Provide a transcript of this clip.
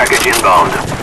Package inbound.